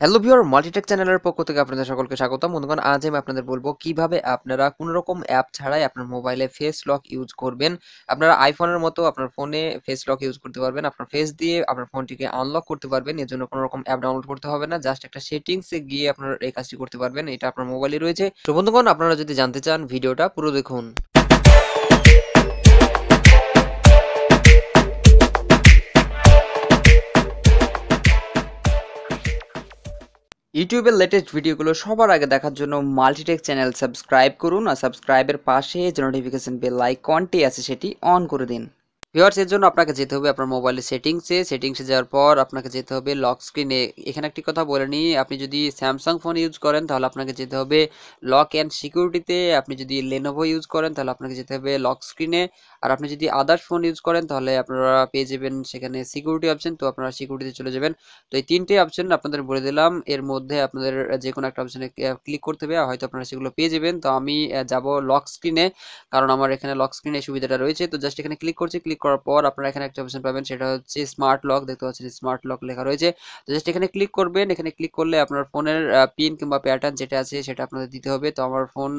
Hello viewer Multitech চ্যানেলের পক্ষ থেকে আপনাদের সকলকে স্বাগতম। বন্ধুগণ, আজ আমি আপনাদের বলব কীভাবে আপনারা কোনো রকম অ্যাপ ছাড়াই আপনার মোবাইলে ফেস লক ইউজ করবেন। আপনারা আইফোনের মতো আপনার ফোনে ফেস লক ইউজ করতে পারবেন। আপনার ফেস দিয়ে আপনার ফোনটিকে আনলক করতে পারবেন। এর জন্য কোনো রকম অ্যাপ ডাউনলোড করতে হবে না। জাস্ট একটা সেটিংসে গিয়ে আপনারা এই কাজটি করতে পারবেন। এটা আপনার মোবাইলে রয়েছে। তো বন্ধুগণ, আপনারা যদি জানতে চান ভিডিওটা, পুরো দেখুন। ইউটিউবের লেটেস্ট ভিডিওগুলো সবার আগে দেখার জন্য মাল্টিটেক চ্যানেল সাবস্ক্রাইব করুন আর সাবস্ক্রাইবের পাশে যে নোটিফিকেশন বেল আইকনটি আছে সেটি অন করে দিন। ভিউয়ার্স এর জন্য আপনাকে যেতে হবে আপনার মোবাইলের সেটিংসে সেটিংসে যাওয়ার পর আপনাকে যেতে হবে লক স্ক্রিনে এখানে একটি কথা বলে নিই, আপনি যদি স্যামসাং ফোন ইউজ করেন, তাহলে আপনাকে যেতে হবে লক অ্যান্ড সিকিউরিটিতে আপনি যদি লেনোভো ইউজ করেন, তাহলে আপনাকে যেতে হবে লক স্ক্রিনে আর আপনি যদি আদার্স ফোন ইউজ করেন, তাহলে আপনারা পেয়ে যাবেন সেখানে সিকিউরিটি অপশন তো আপনারা সিকিউরিটিতে চলে যাবেন। তো এই তিনটে অপশন আপনাদের বলে দিলাম। এর মধ্যে আপনাদের যে কোনো একটা অপশনে ক্লিক করতে হবে, হয়তো আপনারা সেগুলো পেয়ে যাবেন। তো আমি যাব লক স্ক্রিনে কারণ আমার এখানে লক স্ক্রিনে সুবিধাটা রয়েছে। তো জাস্ট এখানে ক্লিক করছি ক্লিক করার পর আপনারা এখানে একটা অপশন পাবেন, সেটা হচ্ছে স্মার্ট লক দেখতে পাচ্ছেন স্মার্ট লক লেখা রয়েছে। তো জাস্ট এখানে ক্লিক করবেন, এখানে ক্লিক করলে আপনার ফোনের পিন কিংবা প্যাটার্ন যেটা আছে সেটা আপনাদের দিতে হবে। তো আমার ফোন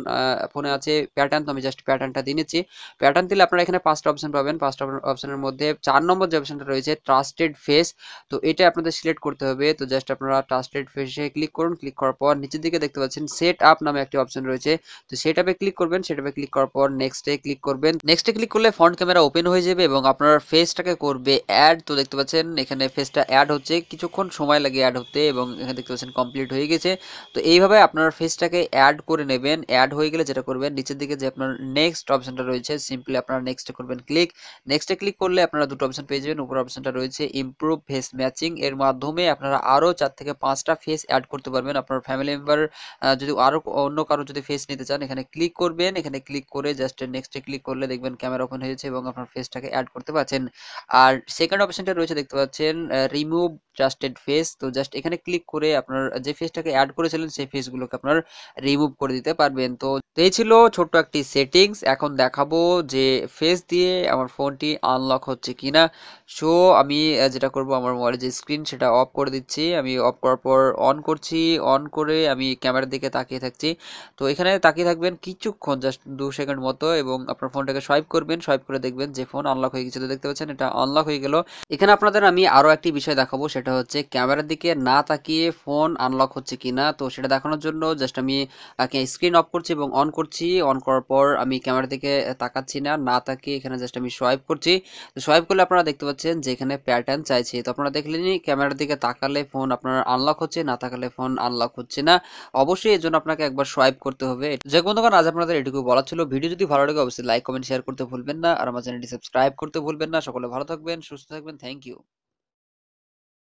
ফোনে আছে প্যাটার্ন তো আমি জাস্ট প্যাটার্নটা দিয়ে নিচ্ছি। প্যাটার্ন দিলে আপনারা এখানে পাঁচটা অপশন পাবেন। পাঁচটা অপশনের মধ্যে চার নম্বর যে অপশনটা রয়েছে ট্রাস্টেড ফেস তো এটা আপনাদের সিলেক্ট করতে হবে। তো জাস্ট আপনারা ট্রাস্টেড ফেসে ক্লিক করুন ক্লিক করার পর নিচের দিকে দেখতে পাচ্ছেন সেট আপ নামে একটি অপশন রয়েছে। তো সেটাপে ক্লিক করবেন সেট আপে ক্লিক করার পর নেক্সটে ক্লিক করবেন। নেক্সটে ক্লিক করলে ফ্রন্ট ক্যামেরা ওপেন হয়ে যাবে এবং আপনার ফেসটাকে করবে অ্যাড তো দেখতে পাচ্ছেন এখানে ফেসটা অ্যাড হচ্ছে। কিছুক্ষণ সময় লাগে অ্যাড হতে এবং এখানে দেখতে পাচ্ছেন কমপ্লিট হয়ে গেছে। তো এইভাবে আপনার ফেসটাকে অ্যাড করে নেবেন। অ্যাড হয়ে গেলে যেটা করবেন, নিচের দিকে যে আপনার নেক্সট অপশনটা রয়েছে সিম্পলি আপনারা নেক্সটে করবেন ক্লিক নেক্সটে ক্লিক করলে আপনারা দুটো অপশন পেয়ে যাবেন। উপর অপশনটা রয়েছে ইমপ্রুভ ফেস ম্যাচিং এর মাধ্যমে আপনারা আরও চার থেকে পাঁচটা ফেস অ্যাড করতে পারবেন। আপনার ফ্যামিলি মেম্বার যদি আরও অন্য কারও যদি ফেস নিতে চান, এখানে ক্লিক করবেন। এখানে ক্লিক করে জাস্ট নেক্সটে ক্লিক করলে দেখবেন ক্যামেরা ওপেন হয়েছে এবং আপনার ফেসটাকে অ্যাড করতে পারছেন। আর সেকেন্ড অপশনটা রয়েছে, দেখতে পাচ্ছেন রিমুভ ট্রাস্টেড ফেস তো জাস্ট এখানে ক্লিক করে আপনার যে ফেসটাকে অ্যাড করেছিলেন, সেই ফেসগুলোকে আপনার রিমুভ করে দিতে পারবেন। তো এই ছিল ছোট্ট একটি সেটিংস এখন দেখাবো যে ফেস দিয়ে আমার ফোনটি আনলক হচ্ছে কিনা। সো আমি যেটা করব, আমার মোবাইলের যে স্ক্রিন সেটা অফ করে দিচ্ছি। আমি অফ করার পর অন করছি। অন করে আমি ক্যামেরার দিকে তাকিয়ে থাকছি। তো এখানে তাকিয়ে থাকবেন কিছুক্ষণ জাস্ট দু সেকেন্ড মতো এবং আপনার ফোনটাকে সোয়াইপ করবেন। সোয়াইপ করে দেখবেন যে ফোন আনলক হয়ে গেছে, তো দেখতে পাচ্ছেন এটা আনলক হয়ে গেল। এখানে আপনাদের আমি আরও একটি বিষয় দেখাবো, সেটা হচ্ছে ক্যামেরার দিকে না তাকিয়ে ফোন আনলক হচ্ছে কিনা। তো সেটা দেখানোর জন্য জাস্ট আমি স্ক্রিন অফ করছি এবং অন করছি। অন করার পর আমি ক্যামেরার দিকে তাকাচ্ছি না না তাকিয়ে এখানে জাস্ট আমি সোয়াইপ করছি। তো সোয়াইপ করলে আপনারা দেখতে পাচ্ছেন যে এখানে প্যাটার্ন চাইছে। তো আপনারা দেখলেনি ক্যামেরার দিকে তাকালে ফোন আপনার আনলক হচ্ছে, না তাকালে ফোন আনলক হচ্ছে না। অবশ্যই এর জন্য আপনাকে একবার সোয়াইপ করতে হবে। যে কোনো আজ আপনাদের এটুকু বলা ছিল। ভিডিও যদি ভালো লাগে অবশ্যই লাইক কমেন্ট শেয়ার করতে ভুলবেন না। আর আমার চ্যানেলটি সাবস্ক্রাইব করতে ভুলবেন না। সকলে ভালো থাকবেন সুস্থ থাকবেন। Thank you